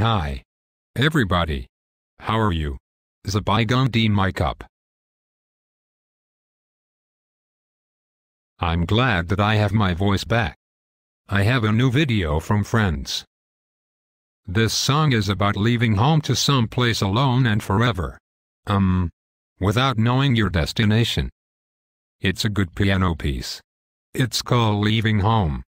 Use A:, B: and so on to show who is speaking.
A: Hi. Everybody. How are you? The bygone mic up. I'm glad that I have my voice back. I have a new video from friends. This song is about leaving home to some place alone and forever. Um, without knowing your destination. It's a good piano piece. It's called Leaving Home.